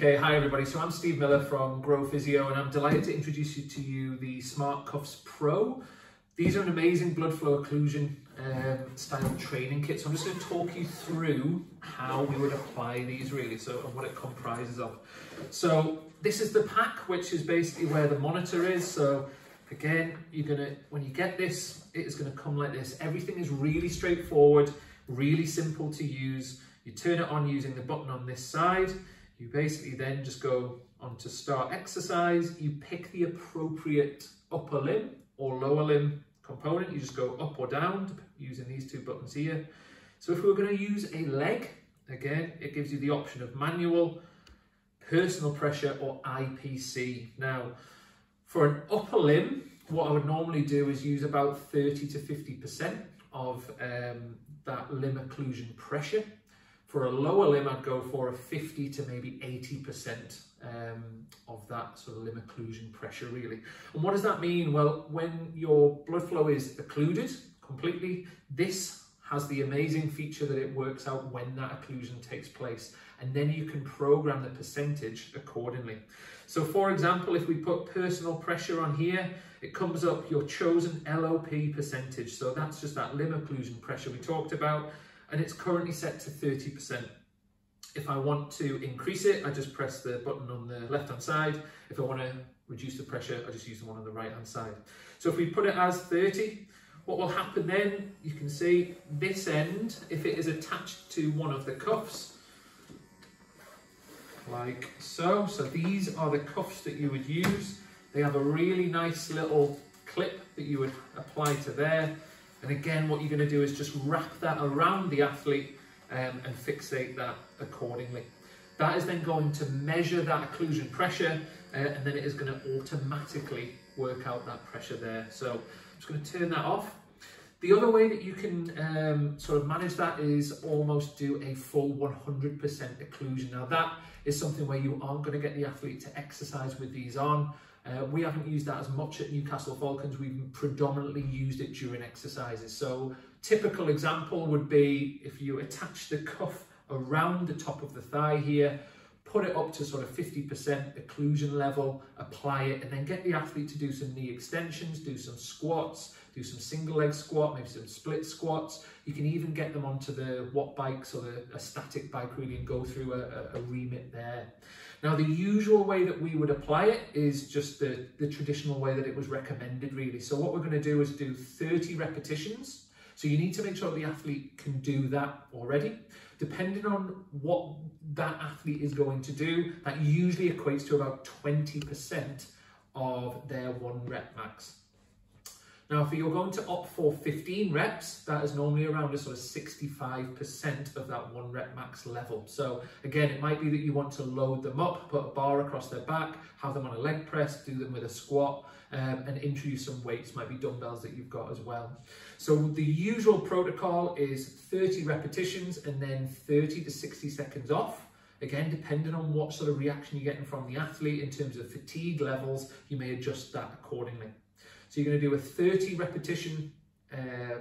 Okay, hi everybody. So I'm Steve Miller from Grow Physio and I'm delighted to introduce you to you the Smart Cuffs Pro. These are an amazing blood flow occlusion um, style training kit. So I'm just going to talk you through how we would apply these really, so and what it comprises of. So this is the pack, which is basically where the monitor is. So again, you're gonna when you get this, it is going to come like this. Everything is really straightforward, really simple to use. You turn it on using the button on this side. You basically then just go on to start exercise. You pick the appropriate upper limb or lower limb component. You just go up or down using these two buttons here. So if we we're going to use a leg, again, it gives you the option of manual, personal pressure or IPC. Now, for an upper limb, what I would normally do is use about 30 to 50% of um, that limb occlusion pressure. For a lower limb, I'd go for a 50 to maybe 80% um, of that sort of limb occlusion pressure really. And what does that mean? Well, when your blood flow is occluded completely, this has the amazing feature that it works out when that occlusion takes place and then you can program the percentage accordingly. So for example, if we put personal pressure on here, it comes up your chosen LOP percentage. So that's just that limb occlusion pressure we talked about and it's currently set to 30%. If I want to increase it, I just press the button on the left hand side. If I want to reduce the pressure, I just use the one on the right hand side. So if we put it as 30, what will happen then, you can see this end, if it is attached to one of the cuffs, like so. So these are the cuffs that you would use. They have a really nice little clip that you would apply to there. And again, what you're going to do is just wrap that around the athlete um, and fixate that accordingly. That is then going to measure that occlusion pressure uh, and then it is going to automatically work out that pressure there. So I'm just going to turn that off. The other way that you can um, sort of manage that is almost do a full 100% occlusion. Now that is something where you aren't going to get the athlete to exercise with these on. Uh, we haven't used that as much at Newcastle Falcons. We've predominantly used it during exercises. So typical example would be if you attach the cuff around the top of the thigh here, put it up to sort of 50% occlusion level, apply it, and then get the athlete to do some knee extensions, do some squats, do some single leg squat, maybe some split squats. You can even get them onto the watt bikes or the, a static bike really and go through a, a, remit there. Now the usual way that we would apply it is just the, the traditional way that it was recommended really. So what we're going to do is do 30 repetitions. So you need to make sure the athlete can do that already. Depending on what that athlete is going to do, that usually equates to about 20% of their one rep max. Now, if you're going to opt for 15 reps, that is normally around a sort of 65% of that one rep max level. So again, it might be that you want to load them up, put a bar across their back, have them on a leg press, do them with a squat, um, and introduce some weights, might be dumbbells that you've got as well. So the usual protocol is 30 repetitions and then 30 to 60 seconds off. Again, depending on what sort of reaction you're getting from the athlete in terms of fatigue levels, you may adjust that accordingly. So you're going to do a 30 repetition uh,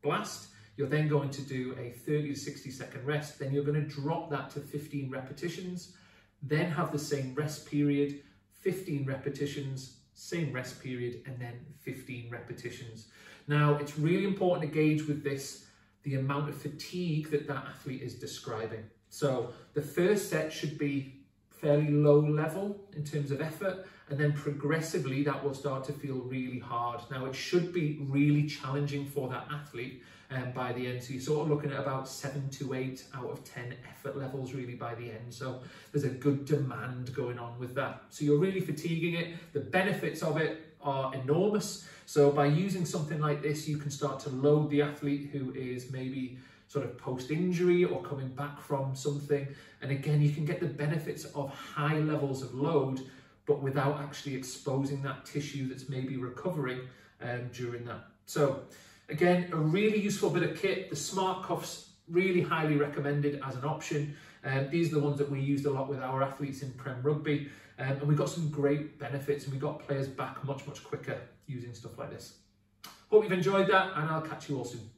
blast. You're then going to do a 30 to 60 second rest. Then you're going to drop that to 15 repetitions. Then have the same rest period, 15 repetitions, same rest period, and then 15 repetitions. Now, it's really important to gauge with this the amount of fatigue that that athlete is describing. So the first set should be fairly low level in terms of effort and then progressively that will start to feel really hard. Now it should be really challenging for that athlete um, by the end. So you're sort of looking at about seven to eight out of 10 effort levels really by the end. So there's a good demand going on with that. So you're really fatiguing it. The benefits of it are enormous. So by using something like this, you can start to load the athlete who is maybe sort of post-injury or coming back from something. And again, you can get the benefits of high levels of load but without actually exposing that tissue that's maybe recovering um, during that. So again, a really useful bit of kit. The smart cuffs, really highly recommended as an option. Um, these are the ones that we used a lot with our athletes in Prem Rugby. Um, and we got some great benefits and we got players back much, much quicker using stuff like this. Hope you've enjoyed that and I'll catch you all soon.